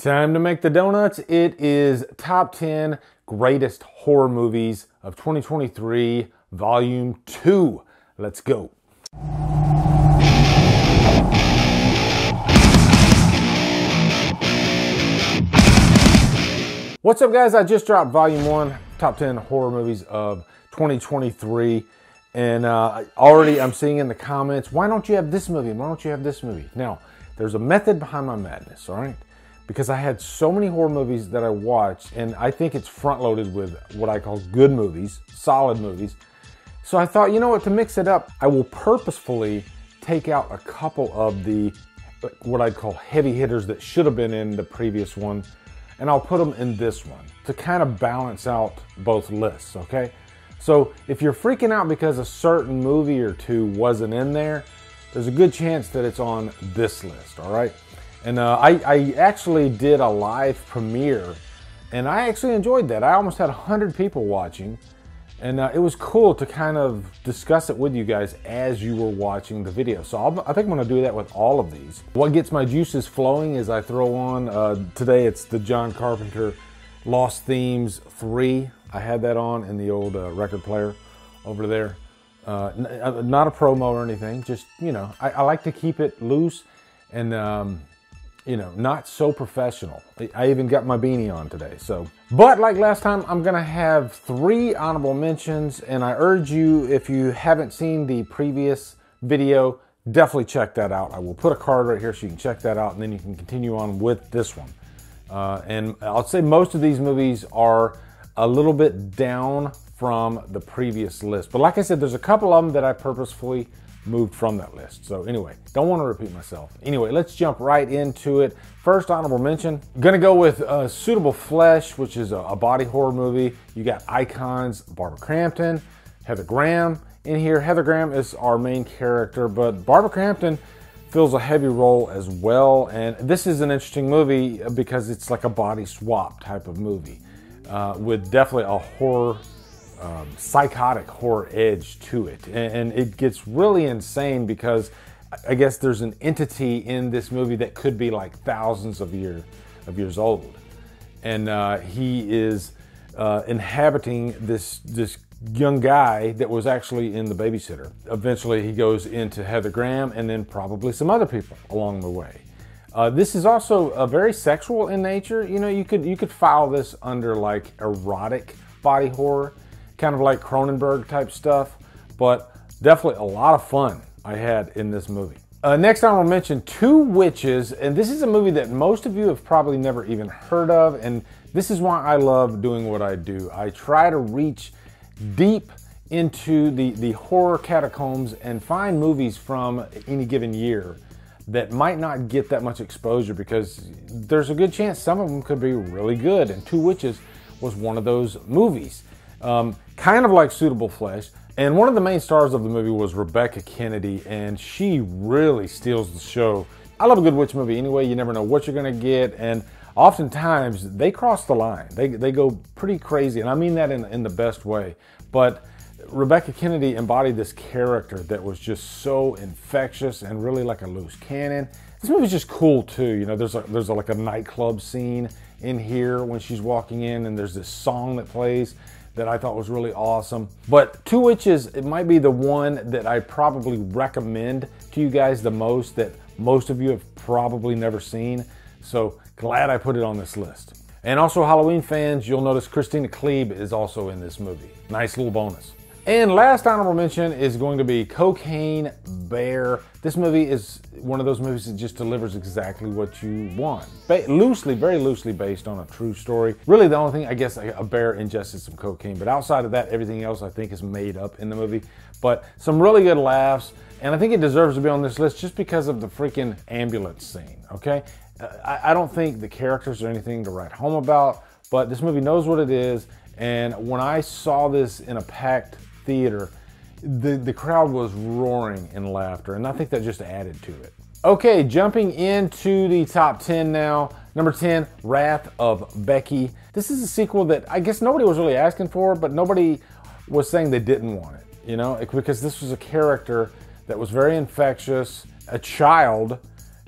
Time to make the donuts. It is top 10 greatest horror movies of 2023, volume 2. Let's go. What's up, guys? I just dropped volume 1, top 10 horror movies of 2023. And uh, already I'm seeing in the comments, why don't you have this movie? Why don't you have this movie? Now, there's a method behind my madness, all right? Because I had so many horror movies that I watched, and I think it's front loaded with what I call good movies, solid movies. So I thought, you know what, to mix it up, I will purposefully take out a couple of the what I'd call heavy hitters that should have been in the previous one, and I'll put them in this one to kind of balance out both lists, okay? So if you're freaking out because a certain movie or two wasn't in there, there's a good chance that it's on this list, all right? And uh, I, I actually did a live premiere, and I actually enjoyed that. I almost had 100 people watching, and uh, it was cool to kind of discuss it with you guys as you were watching the video. So I'll, i think I'm to do that with all of these. What gets my juices flowing is I throw on, uh, today it's the John Carpenter Lost Themes 3. I had that on in the old uh, record player over there. Uh, uh, not a promo or anything, just, you know, I, I like to keep it loose and um, you know, not so professional. I even got my beanie on today. So, but like last time, I'm gonna have three honorable mentions, and I urge you, if you haven't seen the previous video, definitely check that out. I will put a card right here so you can check that out, and then you can continue on with this one. Uh, and I'll say most of these movies are a little bit down from the previous list. But like I said, there's a couple of them that I purposefully moved from that list. So anyway, don't want to repeat myself. Anyway, let's jump right into it. First honorable mention, gonna go with uh, Suitable Flesh, which is a, a, body horror movie. You got icons, Barbara Crampton, Heather Graham in here. Heather Graham is our main character, but Barbara Crampton fills a heavy role as well. And this is an interesting movie because it's like a body swap type of movie uh, with definitely a horror um, psychotic horror edge to it. And, and, it gets really insane because I guess there's an entity in this movie that could be like thousands of, year, of years old. And uh, he is uh, inhabiting this, this young guy that was actually in the babysitter. Eventually, he goes into Heather Graham and then probably some other people along the way. Uh, this is also a very sexual in nature. You know, you could you could file this under like erotic body horror kind of like Cronenberg type stuff, but definitely a lot of fun I had in this movie. Uh, next, I will mention Two Witches, and this is a movie that most of you have probably never even heard of, and this is why I love doing what I do. I try to reach deep into the, the horror catacombs and find movies from any given year that might not get that much exposure because there's a good chance some of them could be really good, and Two Witches was one of those movies. Um, kind of like Suitable Flesh. And one of the main stars of the movie was Rebekah Kennedy, and she really steals the show. I love a good witch movie anyway. You never know what you're going to get. And oftentimes they cross the line, they, they go pretty crazy. And I mean that in, in the best way. But Rebekah Kennedy embodied this character that was just so infectious and really like a loose cannon. This movie's just cool too. You know, there's a, there's a, like a nightclub scene in here when she's walking in, and there's this song that plays that I thought was really awesome. But Two Witches, it might be the one that I probably recommend to you guys the most that most of you have probably never seen. So glad I put it on this list. And also Halloween fans, you'll notice Kristina Klebe is also in this movie. Nice little bonus. And last honorable mention is going to be Cocaine Bear. This movie is one of those movies that just delivers exactly what you want. Ba loosely, very loosely based on a true story. Really, the only thing, I guess, a bear ingested some cocaine, but outside of that, everything else I think is made up in the movie. But some really good laughs, and I think it deserves to be on this list just because of the freaking ambulance scene, okay? Uh, I, I don't think the characters are anything to write home about, but this movie knows what it is, and when I saw this in a packed theater, the, the crowd was roaring in laughter, and I think that just added to it. Okay, jumping into the top 10 now. Number 10, Wrath of Becky. This is a sequel that I guess nobody was really asking for, but nobody was saying they didn't want it, you know, because this was a character that was very infectious, a child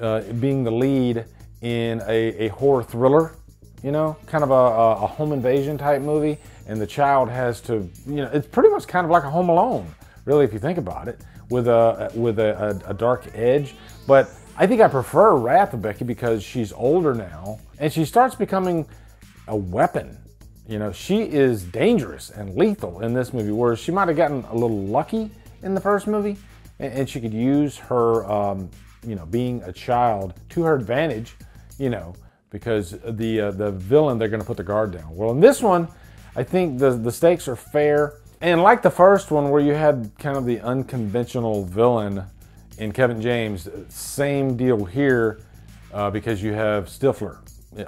uh, being the lead in a, a horror thriller, you know, kind of a, a home invasion type movie, and the child has to, you know, it's pretty much kind of like a Home Alone, really, if you think about it, with a with a, a, a dark edge. But I think I prefer Wrath of Becky because she's older now, and she starts becoming a weapon. You know, she is dangerous and lethal in this movie, whereas she might have gotten a little lucky in the first movie, and, and she could use her, um, you know, being a child to her advantage, you know, because the uh, the villain they're going to put the guard down. Well, in this one, I think the the stakes are fair, and like the first one where you had kind of the unconventional villain in Kevin James, same deal here uh, because you have Stifler.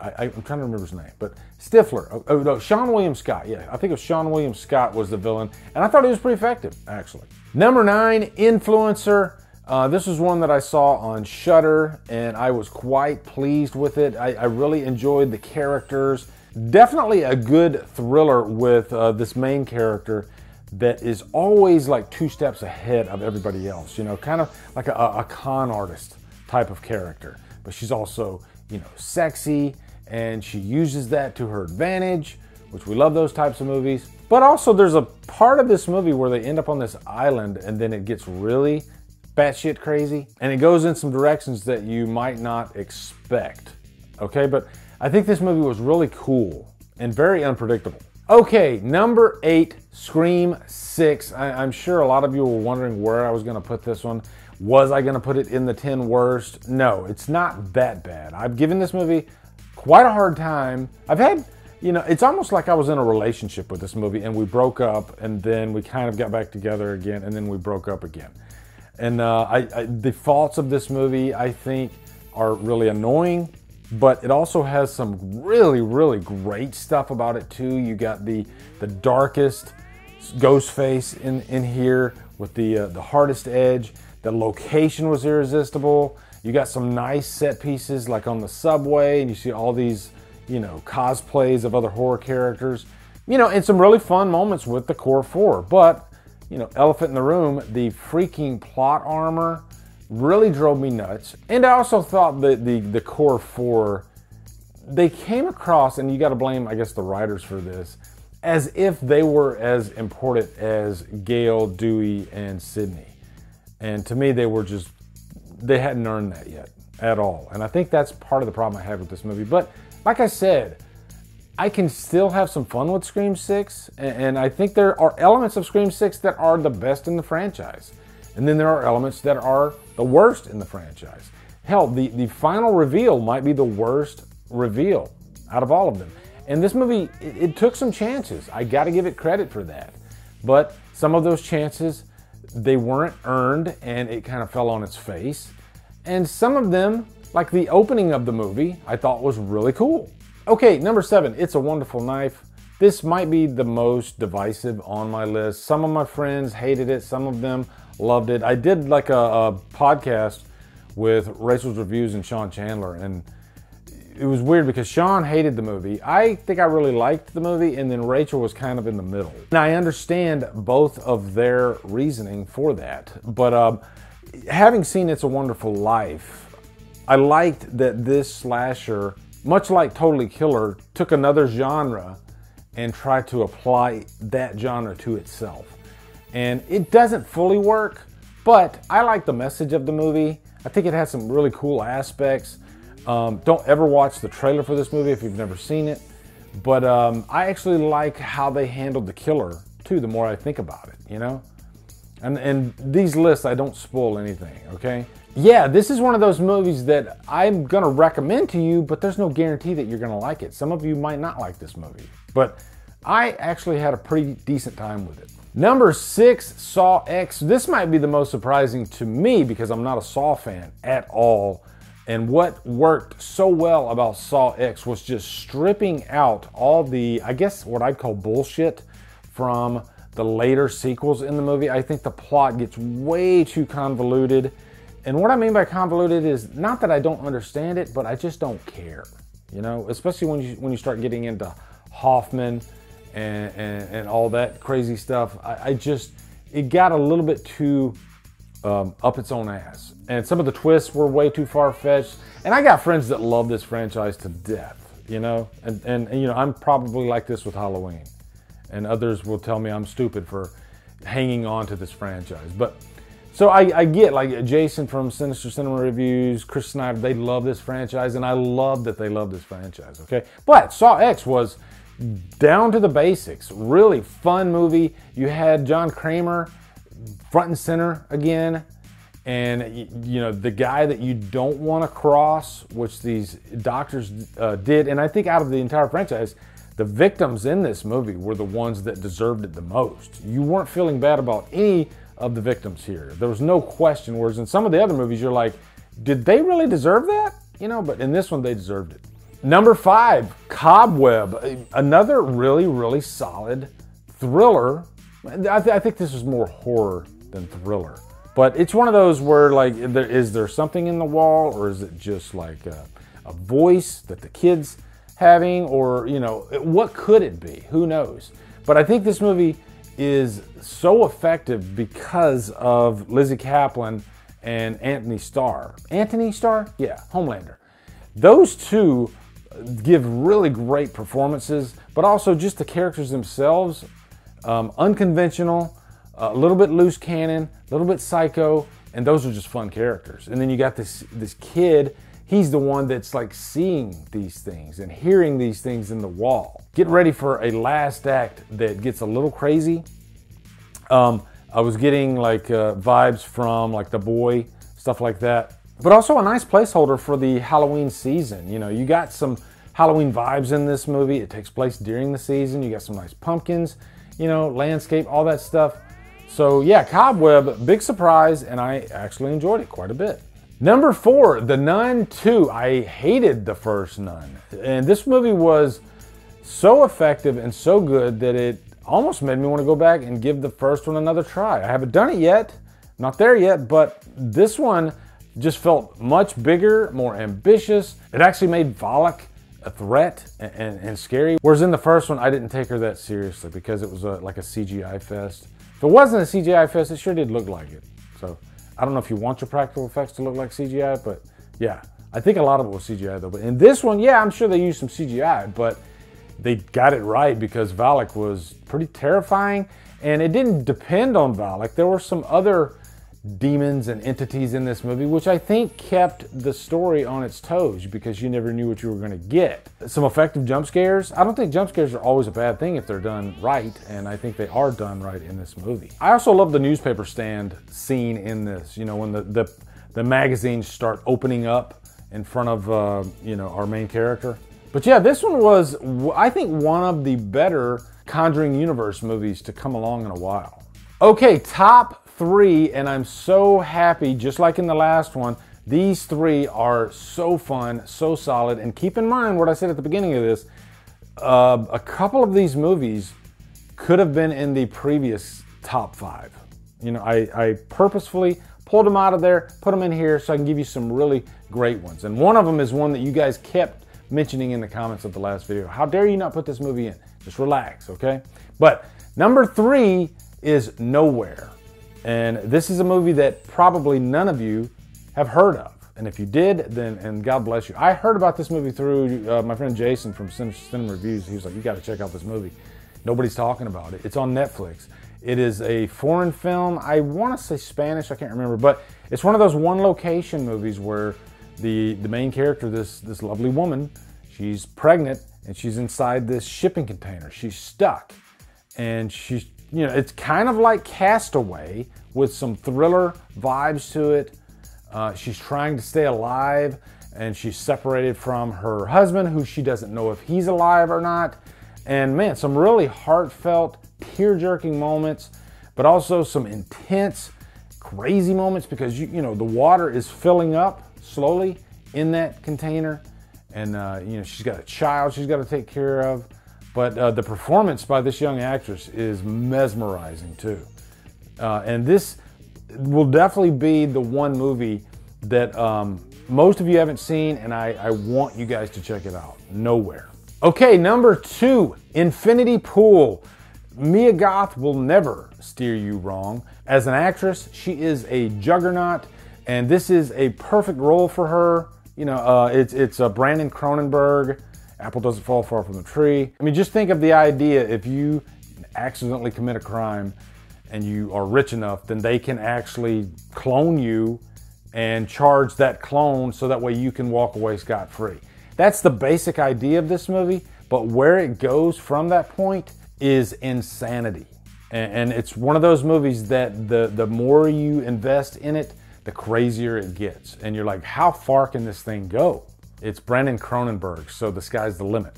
I, am trying to remember his name, but Stifler. Oh, oh, no, Seann William Scott. Yeah, I think it was Seann William Scott was the villain, and I thought he was pretty effective, actually. Number nine, Influencer. Uh, this was one that I saw on Shudder, and I was quite pleased with it. I, I really enjoyed the characters. Definitely a good thriller with uh, this main character that is always like two steps ahead of everybody else, you know, kind of like a, a con artist type of character. But she's also, you know, sexy and she uses that to her advantage, which we love those types of movies. But also, there's a part of this movie where they end up on this island and then it gets really batshit crazy and it goes in some directions that you might not expect. Okay, but I think this movie was really cool and very unpredictable. Okay, number eight, Scream 6. I, am sure a lot of you were wondering where I was going to put this one. Was I going to put it in the 10 worst? No, it's not that bad. I've given this movie quite a hard time. I've had, you know, it's almost like I was in a relationship with this movie and we broke up and then we kind of got back together again and then we broke up again. And uh, I, I, the faults of this movie, I think, are really annoying but it also has some really really great stuff about it too. You got the the darkest ghost face in in here with the uh, the hardest edge. The location was irresistible. You got some nice set pieces like on the subway and you see all these you know cosplays of other horror characters. You know and some really fun moments with the core four. But you know elephant in the room the freaking plot armor really drove me nuts. And I also thought that the, the core four, they came across, and you got to blame, I guess, the writers for this, as if they were as important as Gale, Dewey, and Sydney. And to me, they were just, they hadn't earned that yet at all. And I think that's part of the problem I have with this movie. But like I said, I can still have some fun with Scream 6, and I think there are elements of Scream 6 that are the best in the franchise. And then there are elements that are the worst in the franchise. Hell, the, the final reveal might be the worst reveal out of all of them. And this movie, it, it took some chances. I got to give it credit for that. But some of those chances, they weren't earned and it kind of fell on its face. And some of them, like the opening of the movie, I thought was really cool. Okay, number seven, It's a Wonderful Knife. This might be the most divisive on my list. Some of my friends hated it, some of them loved it. I did like a, a podcast with Rachel's Reviews and Sean Chandler, and it was weird because Sean hated the movie. I think I really liked the movie, and then Rachel was kind of in the middle. And I understand both of their reasoning for that. But um, having seen It's a Wonderful Life, I liked that this slasher, much like Totally Killer, took another genre and tried to apply that genre to itself and it doesn't fully work, but I like the message of the movie. I think it has some really cool aspects. Um, don't ever watch the trailer for this movie if you've never seen it, but um, I actually like how they handled the killer too. The more I think about it, you know. And, and these lists, I don't spoil anything, okay? Yeah, this is one of those movies that I'm gonna recommend to you, but there's no guarantee that you're gonna like it. Some of you might not like this movie, but I actually had a pretty decent time with it. Number six, Saw X. This might be the most surprising to me because I'm not a Saw fan at all. And what worked so well about Saw X was just stripping out all the, I guess, what I'd call bullshit from the later sequels in the movie. I think the plot gets way too convoluted. And what I mean by convoluted is not that I don't understand it, but I just don't care. You know, especially when you when you start getting into Hoffman and, and, and all that crazy stuff. I, I, just, it got a little bit too um, up its own ass. And some of the twists were way too far fetched. And I got friends that love this franchise to death, you know? And, and, and, you know, I'm probably like this with Halloween. And others will tell me I'm stupid for hanging on to this franchise. But so I, I get like Jason from Sinister Cinema Reviews, Chris Snyder, they love this franchise. And I love that they love this franchise, okay? But Saw X was down to the basics. Really fun movie. You had John Kramer front and center again. And you know the guy that you don't want to cross, which these doctors uh, did, and I think out of the entire franchise, the victims in this movie were the ones that deserved it the most. You weren't feeling bad about any of the victims here. There was no question. Whereas in some of the other movies, you're like, did they really deserve that? You know, but in this one, they deserved it. Number five, Cobweb, another really, really solid thriller. I, th- I think this is more horror than thriller. But it's one of those where, like, there, is there something in the wall, or is it just like a, a voice that the kid's having, or, you know, what could it be? Who knows? But I think this movie is so effective because of Lizzy Caplan and Antony Starr. Antony Starr? Yeah, Homelander. Those two give really great performances, but also just the characters themselves, um, unconventional, a little bit loose cannon, a little bit psycho, and those are just fun characters. And then you got this this kid. He's the one that's like seeing these things and hearing these things in the wall. Get ready for a last act that gets a little crazy. Um, I was getting like uh, vibes from like the boy stuff like that, but also a nice placeholder for the Halloween season. You know, you got some Halloween vibes in this movie. It takes place during the season. You got some nice pumpkins, you know, landscape, all that stuff. So yeah, Cobweb, big surprise, and I actually enjoyed it quite a bit. Number four, The Nun 2. I hated the first Nun. And this movie was so effective and so good that it almost made me want to go back and give the first one another try. I haven't done it yet, not there yet, but this one just felt much bigger, more ambitious. It actually made Valak a threat and, and, and, scary. Whereas in the first one, I didn't take her that seriously because it was a, like a CGI fest. If it wasn't a CGI fest, it sure did look like it. So I don't know if you want your practical effects to look like CGI, but yeah, I think a lot of it was CGI though. But in this one, yeah, I'm sure they used some CGI, but they got it right because Valak was pretty terrifying, and it didn't depend on Valak. There were some other demons and entities in this movie, which I think kept the story on its toes because you never knew what you were going to get. Some effective jump scares. I don't think jump scares are always a bad thing if they're done right, and I think they are done right in this movie. I also love the newspaper stand scene in this. You know, when the the, the magazines start opening up in front of uh, you know our main character. But yeah, this one was I think one of the better Conjuring universe movies to come along in a while. Okay, top three, and I'm so happy, just like in the last one, these three are so fun, so solid. And keep in mind what I said at the beginning of this uh, a couple of these movies could have been in the previous top five. You know, I, I purposefully pulled them out of there, put them in here so I can give you some really great ones. And one of them is one that you guys kept mentioning in the comments of the last video. How dare you not put this movie in? Just relax, okay? But number three is Nowhere. And this is a movie that probably none of you have heard of. And if you did, then and God bless you. I heard about this movie through uh, my friend Jason from Cinema Reviews. He was like, "You got to check out this movie. Nobody's talking about it. It's on Netflix. It is a foreign film. I want to say Spanish. I can't remember, but it's one of those one location movies where the the main character, this this lovely woman, she's pregnant and she's inside this shipping container. She's stuck, and she's you know, it's kind of like Castaway with some thriller vibes to it. Uh, she's trying to stay alive and she's separated from her husband, who she doesn't know if he's alive or not. And man, some really heartfelt, tear jerking moments, but also some intense, crazy moments because you, you know the water is filling up slowly in that container, and uh, you know she's got a child she's got to take care of. But uh, the performance by this young actress is mesmerizing too. Uh, and this will definitely be the one movie that um, most of you haven't seen, and I, I want you guys to check it out. Nowhere. Okay, number two, Infinity Pool. Mia Goth will never steer you wrong. As an actress, she is a juggernaut, and this is a perfect role for her. You know, uh, it's it's uh, Brandon Cronenberg. Apple doesn't fall far from the tree. I mean, just think of the idea if you accidentally commit a crime and you are rich enough, then they can actually clone you and charge that clone so that way you can walk away scot free. That's the basic idea of this movie, but where it goes from that point is insanity. And, it's one of those movies that the, the more you invest in it, the crazier it gets. And you're like, how far can this thing go? It's Brandon Cronenberg, so the sky's the limit.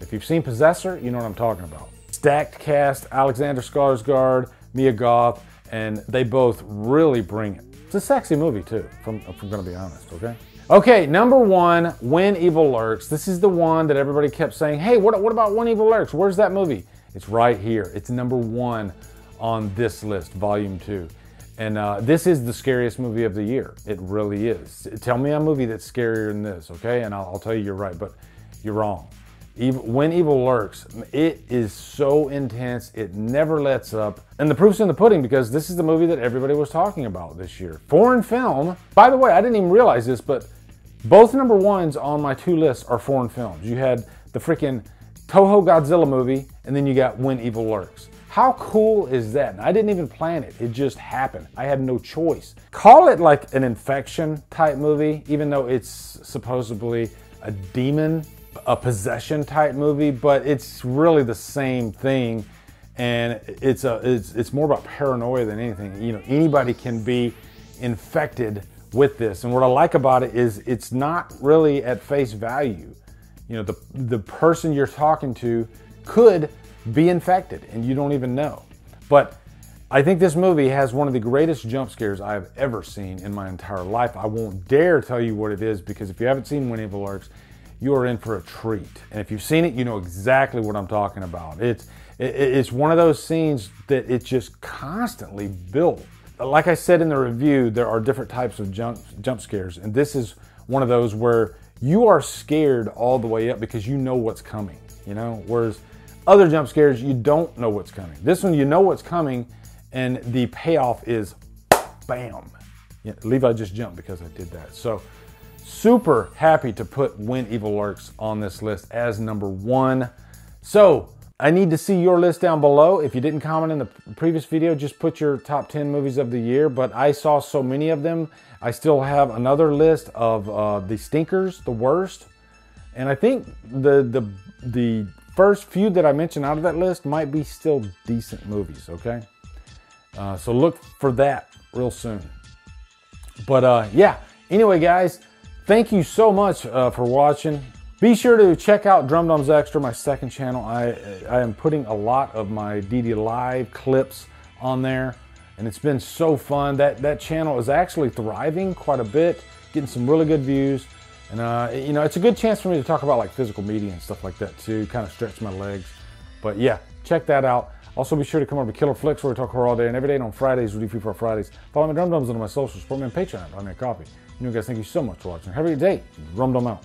If you've seen Possessor, you know what I'm talking about. Stacked cast, Alexander Skarsgård, Mia Goth, and they both really bring it. It's a sexy movie too, if I'm, if I'm gonna be honest, okay? Okay, number one, When Evil Lurks. This is the one that everybody kept saying, hey, what, what about When Evil Lurks? Where's that movie? It's right here. It's number one on this list, volume two. And uh, this is the scariest movie of the year. It really is. Tell me a movie that's scarier than this, okay? And I'll, I'll tell you you're right, but you're wrong. Evil, when Evil Lurks, it is so intense, it never lets up. And the proof's in the pudding because this is the movie that everybody was talking about this year. Foreign film. By the way, I didn't even realize this, but both number ones on my two lists are foreign films. You had the freaking Toho Godzilla movie, and then you got When Evil Lurks. How cool is that? I didn't even plan it. It just happened. I had no choice. Call it like an infection type movie, even though it's supposedly a demon a possession type movie, but it's really the same thing. And it's a it's it's more about paranoia than anything. You know, anybody can be infected with this. And what I like about it is it's not really at face value. You know, the the person you're talking to could be infected and you don't even know. But I think this movie has one of the greatest jump scares I have ever seen in my entire life. I won't dare tell you what it is because if you haven't seen When Evil Lurks, you are in for a treat. And if you've seen it, you know exactly what I'm talking about. It's it's one of those scenes that it just constantly built. Like I said in the review, there are different types of jump jump scares, and this is one of those where you are scared all the way up because you know what's coming. You know, whereas other jump scares you don't know what's coming. This one you know what's coming, and the payoff is bam. Yeah, Levi just jumped because I did that. So super happy to put When Evil Lurks on this list as number one. So I need to see your list down below. If you didn't comment in the previous video, just put your top 10 movies of the year. But I saw so many of them. I still have another list of uh, the stinkers, the worst. And I think the, the, the first few that I mentioned out of that list might be still decent movies, okay? Uh, so look for that real soon. But uh, yeah, anyway, guys, Thank you so much uh, for watching. Be sure to check out Drum Extra, my second channel. I, I am putting a lot of my DD Live clips on there, and it's been so fun. That, that channel is actually thriving quite a bit, getting some really good views. And, uh, you know, it's a good chance for me to talk about like physical media and stuff like that too, kind of stretch my legs. But yeah, check that out. Also, be sure to come over to Killer Flicks where we talk horror all day and every day. And on Fridays, we do Free for Fridays. Follow me Drumdums on my socials. Support me on Patreon. Buy me a coffee. You know, guys, thank you so much for watching. Have a great day. Rum Dum out.